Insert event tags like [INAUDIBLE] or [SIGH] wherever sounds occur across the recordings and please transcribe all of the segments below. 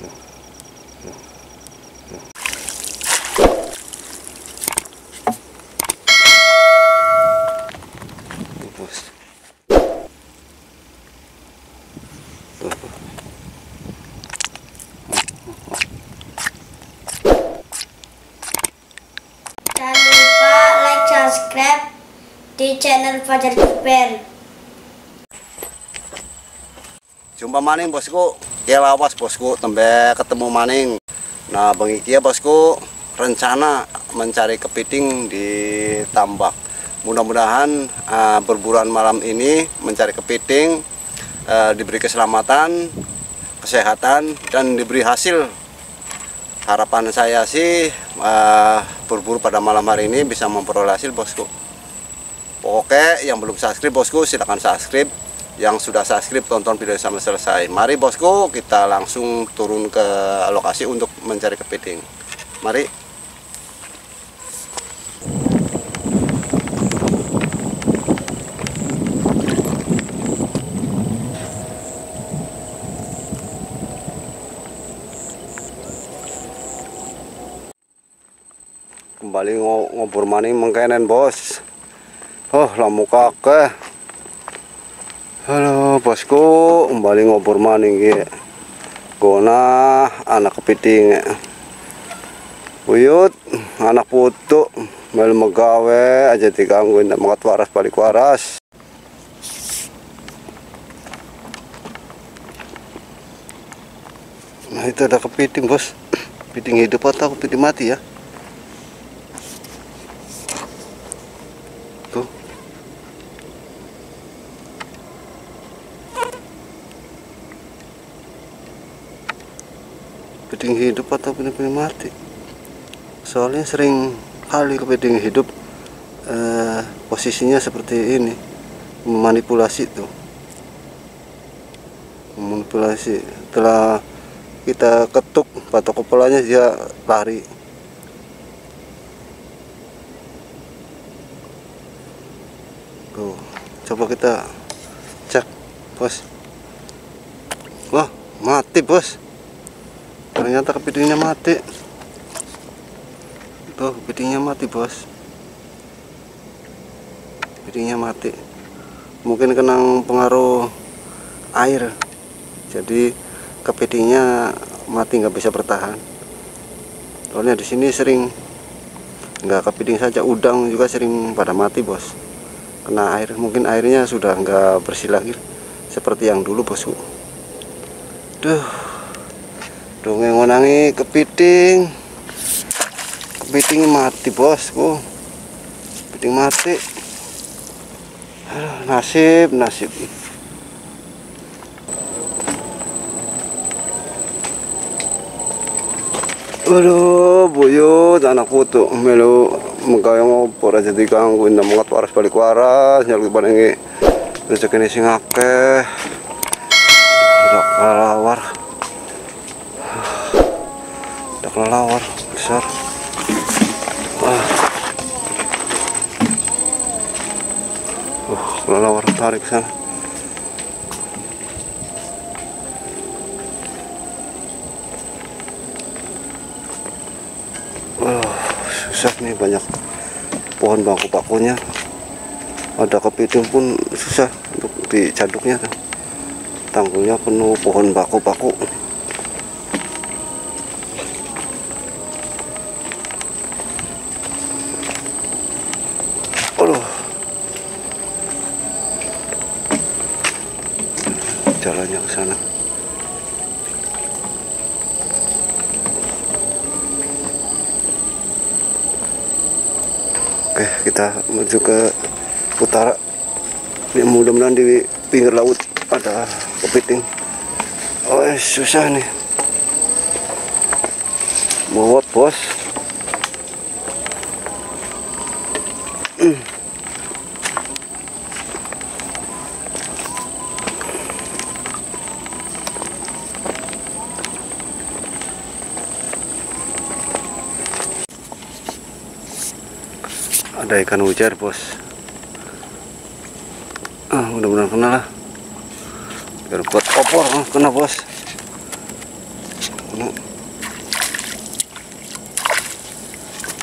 Jangan lupa like, subscribe di channel Fajar Super. Jumpa maning bosku, ya lawas bosku, tembe ketemu maning. Nah, Bang Iki ya bosku, rencana mencari kepiting di tambak. Mudah-mudahan eh, berburuan malam ini mencari kepiting eh, diberi keselamatan, kesehatan dan diberi hasil. Harapan saya sih eh, berburu pada malam hari ini bisa memperoleh hasil bosku. Oke, yang belum subscribe bosku silahkan subscribe. Yang sudah subscribe tonton video sampai selesai. Mari bosku kita langsung turun ke lokasi untuk mencari kepiting. Mari. Kembali ngo- ngobor maning mengkenen bos. Oh, lamu kakek. Bosku, kembali ngobor maning iki. Gona anak kepiting. Buyut, anak putu, melu megawe aja digangguin ndak mangat waras balik waras. Nah itu ada kepiting bos Kepiting hidup atau kepiting mati ya kepiting hidup atau kepiting mati? Soalnya sering kali kepiting hidup eh, posisinya seperti ini memanipulasi tuh. Memanipulasi. Setelah kita ketuk batok kepalanya dia lari. Tuh coba kita cek bos. Wah mati bos ternyata kepitingnya mati. Tuh kepitingnya mati bos. Kepitingnya mati. Mungkin kena pengaruh air. Jadi kepitingnya mati nggak bisa bertahan. Soalnya di sini sering nggak kepiting saja udang juga sering pada mati bos. Kena air mungkin airnya sudah nggak bersih lagi. Seperti yang dulu bosku. Duh dongeng ngonangi kepiting. Kepiting mati bosku. Kepiting mati. Aduh, nasib nasib. Aduh, buyut anak putu melu megaya ngopor aja digangguin dan mengat waras balik waras nyaluk badangi rezeki ini sing akeh. Udah kelawar udah kelawar besar ah. uh, kelawar tarik sana Wah, susah nih banyak pohon bangku pakunya. Ada kepiting pun susah untuk dicaduknya tuh. Tanggulnya penuh pohon baku-baku. Jalannya ke sana. Oke, kita menuju ke utara. Ini mudah-mudahan di pinggir laut ada kepiting. Oh, eh, susah nih. Muat, bos. Hmm. Ada ikan ujar bos. Ah mudah-mudahan kena lah. Biar buat opor ah, kena bos. Kena.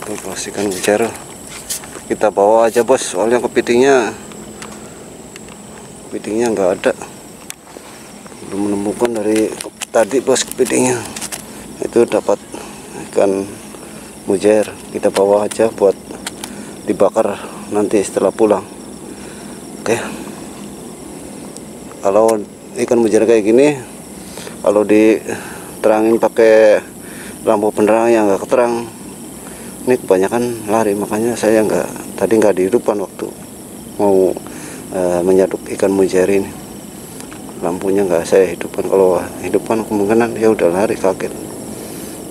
Tuh bos ikan mujair kita bawa aja bos soalnya kepitingnya kepitingnya nggak ada. Belum menemukan dari tadi bos kepitingnya. Itu dapat ikan mujair. Kita bawa aja buat dibakar nanti setelah pulang. Oke. Kalau ikan mujair kayak gini kalau diterangin pakai lampu penerang yang nggak keterang ini kebanyakan lari. Makanya saya nggak tadi nggak dihidupkan waktu mau e, menyaduk ikan mujair ini. Lampunya nggak saya hidupkan. Kalau hidupkan kemungkinan ya udah lari kaget.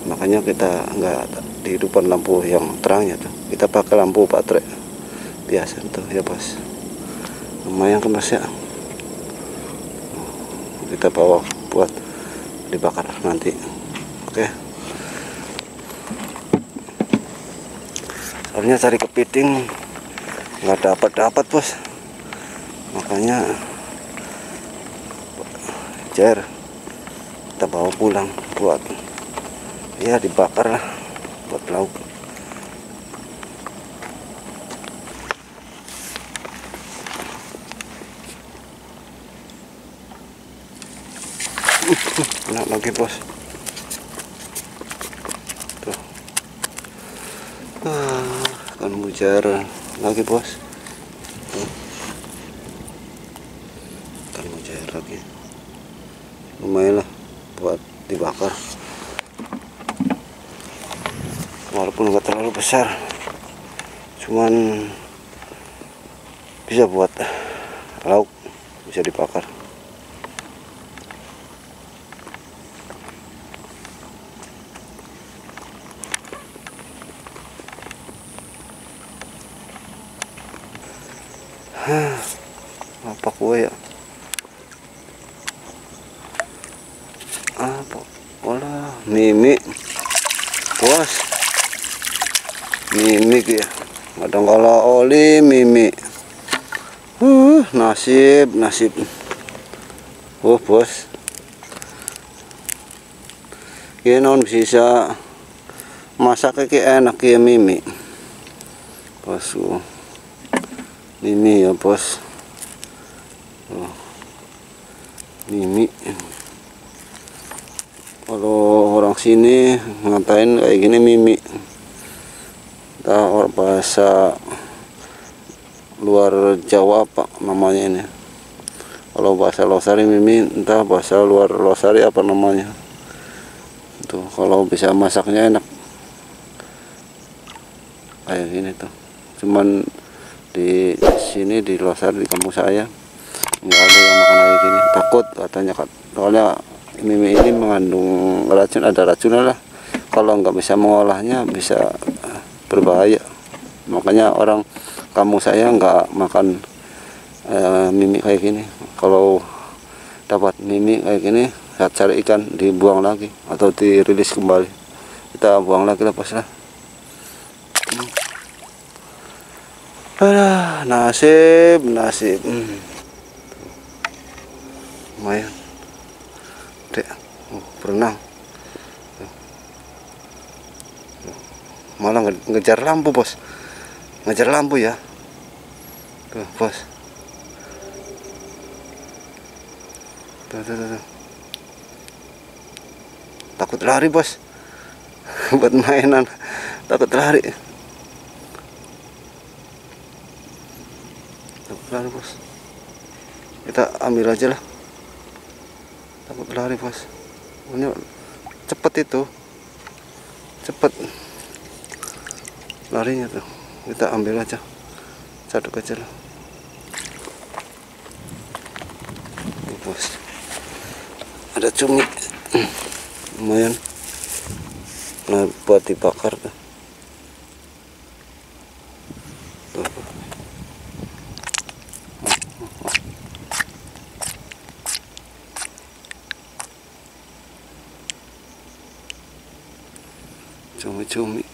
Makanya kita nggak dihidupkan lampu yang terangnya tuh. Kita pakai lampu baterai. Biasa tuh ya bos. Lumayan kan mas ya? Kita bawa buat dibakar nanti. Oke. Soalnya cari kepiting nggak dapat dapat bos. Makanya jar kita bawa pulang buat ya dibakar lah buat lauk enak lagi bos. Tuh. Ah, kan mujar lagi bos. Tuh. kan mujar lagi. Lumayan lah buat dibakar walaupun nggak terlalu besar cuman bisa buat lauk bisa dibakar. Apa kue ya. Apa olah mimi bos mimi ya. Kadang kala oli mimi uh nasib nasib. Oh bos. Ini non bisa masak kayak enak ya mimi bos uh. mimi ya bos. Oh. mimi kalau orang sini ngatain kayak gini mimi bahasa luar Jawa apa namanya ini. Kalau bahasa Losari mimi entah bahasa luar Losari apa namanya. Tuh kalau bisa masaknya enak. Kayak gini tuh. Cuman di sini di Losari di kampung saya nggak ada yang makan kayak gini. Takut katanya soalnya mimi ini mengandung racun ada racunnya lah. Kalau nggak bisa mengolahnya bisa berbahaya makanya orang kampung saya nggak makan uh, mimi kayak gini. Kalau dapat mimi kayak gini saat cari ikan dibuang lagi atau dirilis kembali. Kita buang lagi lah pas lah. Alah, nasib nasib. Hmm. lumayan. Dek oh, berenang. Malah nge ngejar lampu bos ngejar lampu ya. Tuh bos. Tuh, tuh, tuh, tuh. takut lari bos. [LAUGHS] Buat mainan. Takut lari. Takut lari bos. Kita ambil aja lah. Takut lari bos. Ini cepet itu. Cepet. Larinya tuh kita ambil aja. Satu kecil bos. Ada cumi [CLEARS THROAT] lumayan. Nah buat dibakar Tuh. cumi-cumi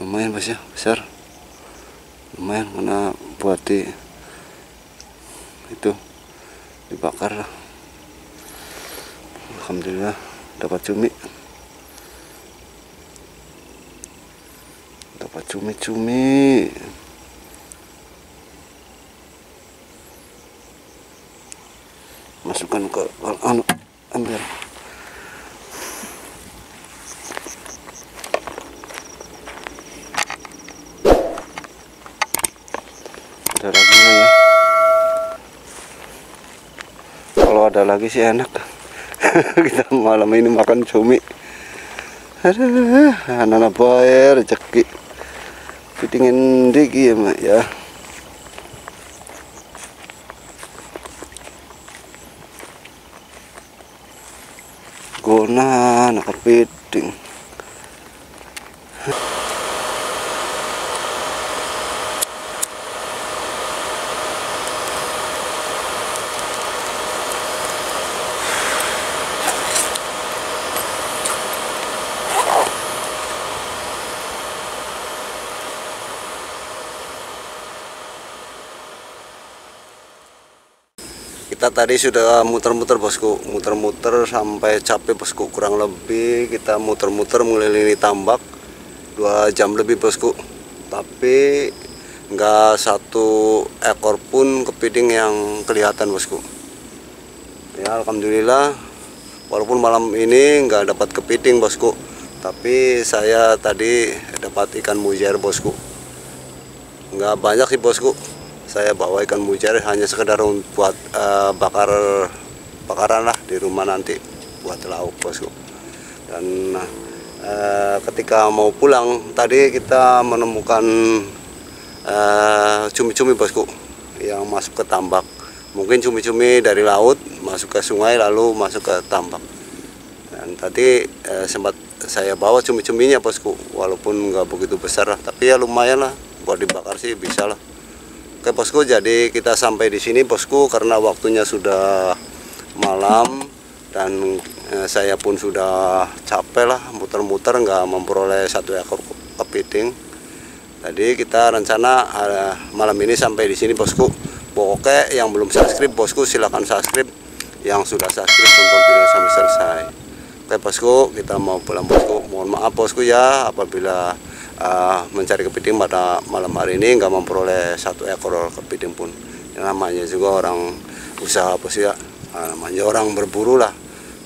lumayan bos ya. Besar. Lumayan karena buat di itu dibakar. Alhamdulillah dapat cumi. Dapat cumi-cumi. Masukkan ke anu ambil ada lagi ya. Kalau ada lagi sih enak. [LAUGHS] Kita malam ini makan cumi. Aduh anak-anak bayar rezeki. Pitingin digi ya mak ya. Guna anak kepiting kita tadi sudah muter-muter bosku. Muter-muter sampai capek bosku. Kurang lebih kita muter-muter mengelilingi tambak. Dua jam lebih bosku. Tapi nggak satu ekor pun kepiting yang kelihatan bosku. Ya alhamdulillah. Walaupun malam ini nggak dapat kepiting bosku. Tapi saya tadi dapat ikan mujair bosku. Nggak banyak sih bosku saya bawa ikan mujair hanya sekedar buat uh, bakar bakaran lah di rumah nanti buat lauk bosku. Dan uh, ketika mau pulang tadi kita menemukan cumi-cumi uh, bosku yang masuk ke tambak. Mungkin cumi-cumi dari laut masuk ke sungai lalu masuk ke tambak. Dan tadi uh, sempat saya bawa cumi-cuminya bosku walaupun nggak begitu besar lah tapi ya lumayan lah. Buat dibakar sih bisa lah Oke bosku, jadi kita sampai di sini bosku karena waktunya sudah malam dan eh, saya pun sudah capek lah muter-muter nggak memperoleh satu ekor kepiting. Jadi kita rencana eh, malam ini sampai di sini bosku. Pokoknya yang belum subscribe bosku silahkan subscribe. Yang sudah subscribe tonton video sampai selesai. Oke bosku, kita mau pulang bosku. Mohon maaf bosku ya apabila uh, mencari kepiting pada malam hari ini nggak memperoleh satu ekor kepiting pun. Yang namanya juga orang usaha apa sih ya uh, namanya orang berburu lah.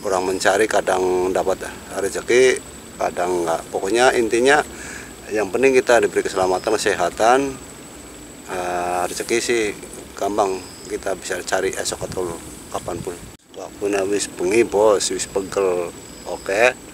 Orang mencari kadang dapat rezeki kadang nggak. Pokoknya intinya yang penting kita diberi keselamatan kesehatan. Uh, rezeki sih gampang kita bisa cari esok atau kapan pun. Waktu habis bengi bos wis pegel. Oke. okay.